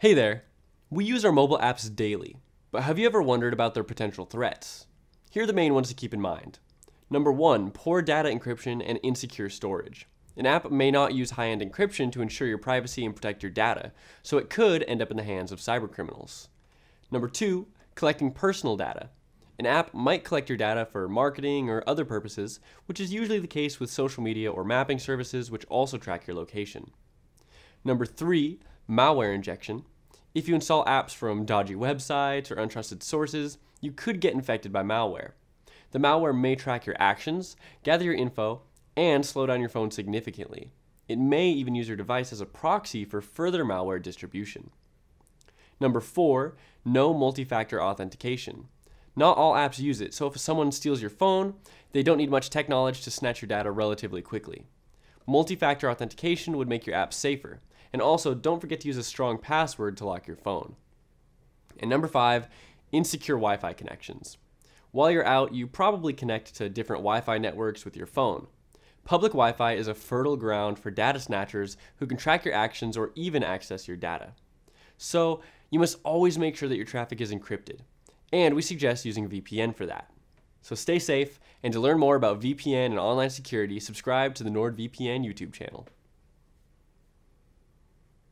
Hey there! We use our mobile apps daily, but have you ever wondered about their potential threats? Here are the main ones to keep in mind. Number one, poor data encryption and insecure storage. An app may not use high end encryption to ensure your privacy and protect your data, so it could end up in the hands of cybercriminals. Number two, collecting personal data. An app might collect your data for marketing or other purposes, which is usually the case with social media or mapping services, which also track your location. Number three, malware injection. If you install apps from dodgy websites or untrusted sources, you could get infected by malware. The malware may track your actions, gather your info, and slow down your phone significantly. It may even use your device as a proxy for further malware distribution. Number four, no multi factor authentication. Not all apps use it, so if someone steals your phone, they don't need much tech knowledge to snatch your data relatively quickly. Multi factor authentication would make your app safer, and also, don't forget to use a strong password to lock your phone. And number five, insecure Wi Fi connections. While you're out, you probably connect to different Wi Fi networks with your phone. Public Wi Fi is a fertile ground for data snatchers who can track your actions or even access your data. So, you must always make sure that your traffic is encrypted. And we suggest using VPN for that. So stay safe, and to learn more about VPN and online security, subscribe to the NordVPN YouTube channel.